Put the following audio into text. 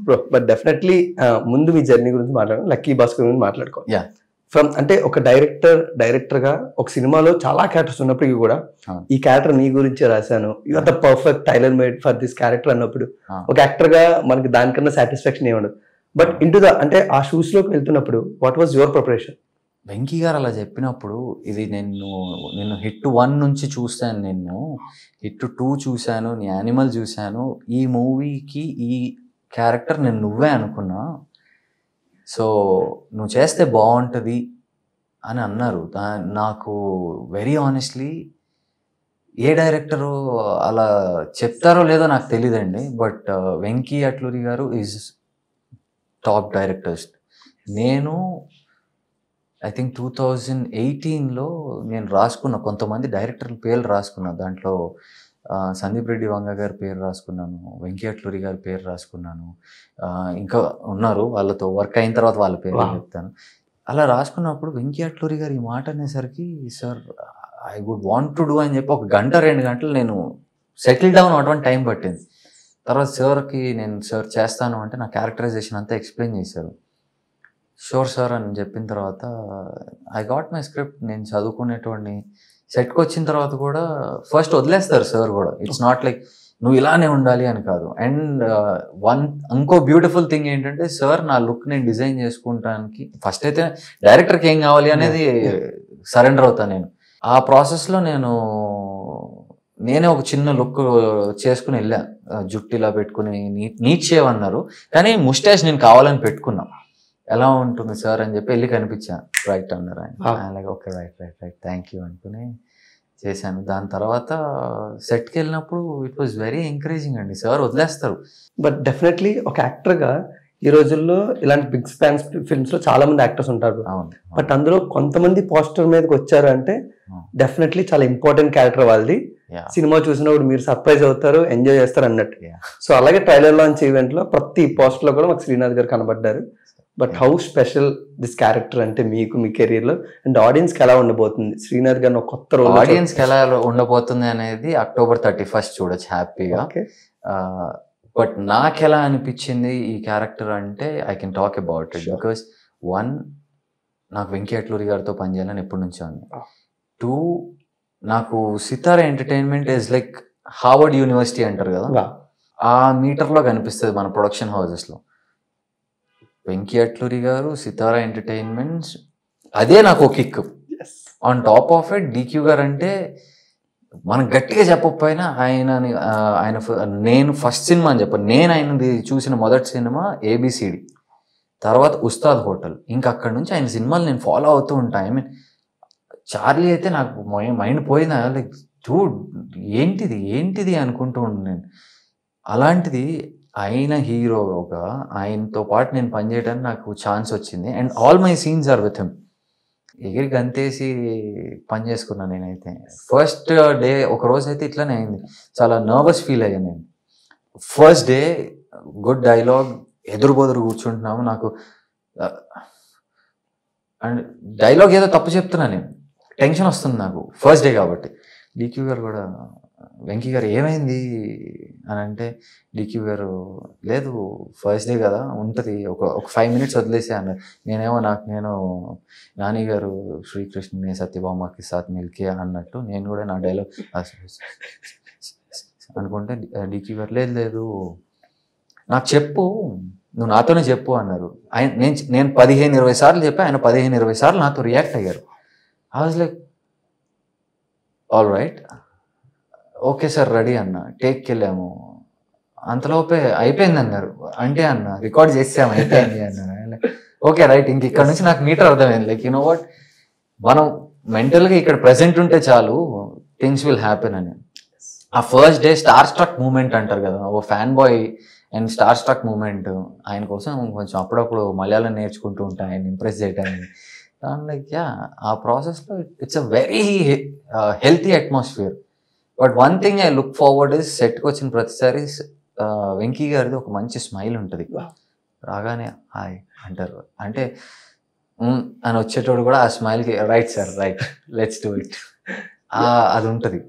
Bro but definitely ముందు మీ journey గురించి మాట్లాడాలి లక్కీ భాస్కర్ గురించి Yeah. ఫ్రమ్ అంటే ఒక డైరెక్టర్ డైరెక్టర్గా ఒక సినిమాలో చాలా క్యారెక్టర్స్ ఉన్నప్పటికీ కూడా. ఈ క్యారెక్టర్ నీ గురించే రాశాను. You are the perfect tailor made for this character అన్నప్పుడు. ఒక యాక్టర్గా మనకి దానికన్నా సాటిస్ఫాక్షన్ ఏముండదు బట్ ఇంటూ ద అంటే ఆ షూస్లోకి వెళ్తున్నప్పుడు what was your preparation Venky గారు అలా చెప్పినప్పుడు ఇది నేను నేను హిట్ వన్ నుంచి చూస్తాను నేను హిట్ టూ చూశాను నీ యానిమల్ చూశాను. ఈ మూవీకి ఈ క్యారెక్టర్ నేను నువ్వే అనుకున్నా. సో నువ్వు చేస్తే బాగుంటుంది అని అన్నారు. దా- నాకు వెరీ ఆనెస్ట్లీ ఏ డైరెక్టరు అలా చెప్తారో లేదో నాకు తెలియదండి బట్ uh, వెంకీ అట్లూరి గారు ఈజ్ టాప్ డైరెక్టర్స్ నేను ఐ థింక్ టూ థౌజండ్ ఎయిటీన్లో నేను రాసుకున్న కొంతమంది డైరెక్టర్ల పేర్లు రాసుకున్నా. దాంట్లో సందీప్ రెడ్డి వంగ గారి పేరు రాసుకున్నాను వెంకీ అట్లూరి గారి పేరు రాసుకున్నాను. ఇంకా ఉన్నారు వాళ్ళతో వర్క్ అయిన తర్వాత వాళ్ళ పేరు. చెప్తాను. అలా రాసుకున్నప్పుడు వెంకీ అట్లూరి గారు ఈ మాట అనేసరికి sir I would want to do అని చెప్పి ఒక గంట రెండు గంటలు నేను సెటిల్ డౌన్ అటువంటి టైం పట్టింది. తర్వాత సార్కి నేను సార్ చేస్తాను అంటే నా క్యారెక్టరైజేషన్ అంతా ఎక్స్ప్లెయిన్ చేశారు. షూర్ సార్ అని చెప్పిన తర్వాత ఐ గాట్ మై స్క్రిప్ట్ నేను చదువుకునేటోడిని. సెట్కి వచ్చిన తర్వాత కూడా ఫస్ట్ వదిలేస్తారు సార్ కూడా. ఇట్స్ నాట్ లైక్ నువ్వు ఇలానే ఉండాలి అని కాదు. అండ్ వన్ uh, ఇంకో బ్యూటిఫుల్ థింగ్ ఏంటంటే సార్ నా లుక్ నేను డిజైన్ చేసుకుంటానికి ఫస్ట్ అయితే డైరెక్టర్కి ఏం కావాలి అనేది సరెండర్ అవుతాను నేను. ఆ ప్రాసెస్లో నేను నేనే ఒక చిన్న లుక్ చేసుకుని వెళ్ళా. జుట్టు ఇలా పెట్టుకుని నీట్ నీట్ షేవ్ అన్నారు. కానీ ముస్టాష్ నేను కావాలని పెట్టుకున్నాను ఎలా ఉంటుంది సార్ అని చెప్పి వెళ్ళి కనిపించా. రైట్ అన్నారు ఆయన. అలాగే okay right right right thank you అనుకుని చేశాను. దాని తర్వాత సెట్కి వెళ్ళినప్పుడు ఇట్ వాజ్ వెరీ ఎంకరేజింగ్ అండి. సార్ వదిలేస్తారు. బట్ డెఫినెట్లీ ఒక యాక్టర్గా ఈ రోజుల్లో ఇలాంటి బిగ్ స్పాన్స్ ఫిల్మ్స్లో చాలా మంది యాక్టర్స్ ఉంటారు. బట్ అందులో కొంతమంది పోస్టర్ మీదకి వచ్చారు అంటే. డెఫినెట్లీ చాలా ఇంపార్టెంట్ క్యారెక్టర్ వాళ్ళది. సినిమా చూసినప్పుడు మీరు సర్ప్రైజ్ అవుతారు ఎంజాయ్ చేస్తారు అన్నట్టు. సో అలాగే ట్రైలర్ లాంచ్ ఈవెంట్లో ప్రతి పోస్టర్లో కూడా మాకు శ్రీనాథ్ గారు కనబడ్డారు. But. How special this character అంటే మీకు మీ కెరీర్లో అండ్ ఆడియన్స్కి ఎలా ఉండబోతుంది? శ్రీనాథ్ గారిని ఒక కొత్త రోల్ ఆడియన్స్కి ఎలా ఉండబోతుంది అనేది అక్టోబర్ థర్టీ ఫస్ట్ చూడొచ్చు హ్యాపీగా. బట్ నాకు ఎలా అనిపించింది ఈ క్యారెక్టర్ అంటే I can talk about it. Because one నాకు వెంకీ అట్లూరి గారితో పనిచేయాలని ఎప్పటి నుంచో ఉంది. టూ నాకు Sithara entertainment is like Harvard university అంటారు కదా? ఆ మీటర్లో కనిపిస్తుంది మన ప్రొడక్షన్ హౌసెస్లో వెంకీ అట్లూరి గారు సితారా ఎంటర్టైన్మెంట్స్ అదే నాకు ఒక kick. On top of it DQ గారు అంటే మనం గట్టిగా చెప్పకపోయినా ఆయన ఆయన నేను ఫస్ట్ సినిమా అని చెప్పాను. నేను ఆయనది చూసిన మొదటి సినిమా ఏబిసిడి తర్వాత ఉస్తాద్ హోటల్. ఇంకా అక్కడ నుంచి ఆయన సినిమాలు నేను ఫాలో అవుతూ ఉంటాను ఐ మీన్ చార్లీ అయితే నాకు మైండ్ పోయింది? లైక్ చూడ్ ఏంటిది? ఏంటిది? అనుకుంటూ ఉన్నాను నేను. అలాంటిది ఆయన హీరోగా ఆయనతో పాటు నేను పనిచేయడానికి నాకు ఛాన్స్ వచ్చింది. And all my scenes are with him ఎగిరి గంతేసి పని చేసుకున్నాను నేనైతే. ఫస్ట్ డే ఒక రోజు అయితే ఇట్లానే అయింది. చాలా నర్వస్ ఫీల్ అయ్యాను నేను. ఫస్ట్ డే గుడ్ డైలాగ్ ఎదురు బొదురు కూర్చుంటున్నాము. నాకు uh, అండ్ డైలాగ్ ఏదో తప్పు చెప్తున్నా నేను. టెన్షన్ వస్తుంది నాకు. ఫస్ట్ డే కాబట్టి. డీక్యూ గారు కూడా వెంకీ గారు ఏమైంది? అని అంటే డిక్యూ గారు లేదు ఫస్ట్ డే కదా ఉంటుంది. ఒక ఒక ఫైవ్ మినిట్స్ వదిలేసే అన్నారు. నేనేమో నాకు నేను నాని గారు శ్రీకృష్ణుని సత్యభామకి సాత్ మిల్కే అన్నట్టు నేను కూడా నా డైలాగ్ అనుకుంటే డిక్యూ గారు లేదు లేదు నాకు చెప్పు నువ్వు నాతోనే చెప్పు అన్నారు. ఆయన నేను నేను పదిహేను ఇరవై సార్లు చెప్పి ఆయన పదిహేను ఇరవై సార్లు నాతో రియాక్ట్ అయ్యారు. I was like all right okay sir ready అన్న. టేక్కి వెళ్ళాము. అంతలోపే అయిపోయింది అన్నారు. అంటే అన్న రికార్డ్ చేసాము అయిపోయింది అన్నారు ఓకే రైట్. ఇంక ఇక్కడ నుంచి నాకు మీటర్ అర్థమైంది. Like you know what? మనం మెంటల్గా ఇక్కడ ప్రెసెంట్ ఉంటే చాలు థింగ్స్ విల్ హ్యాపెన్ అని. ఆ first day star struck moment అంటారు కదా ఓ fan boy and star struck moment. ఆయన కోసం కొంచెం అప్పుడప్పుడు మలయాళం నేర్చుకుంటూ ఉంటాను ఆయన ఇంప్రెస్ చేయడానికి లైక్ యా ఆ ప్రాసెస్లో it's a very healthy atmosphere. But one thing I look forward is సెట్కి వచ్చిన ప్రతిసారి వెంకీ గారిది ఒక మంచి స్మైల్ ఉంటుంది. రాగానే హాయ్ అంటారు. అంటే అని వచ్చేటోడు కూడా ఆ స్మైల్కి right sir right let's do it. అది ఉంటుంది.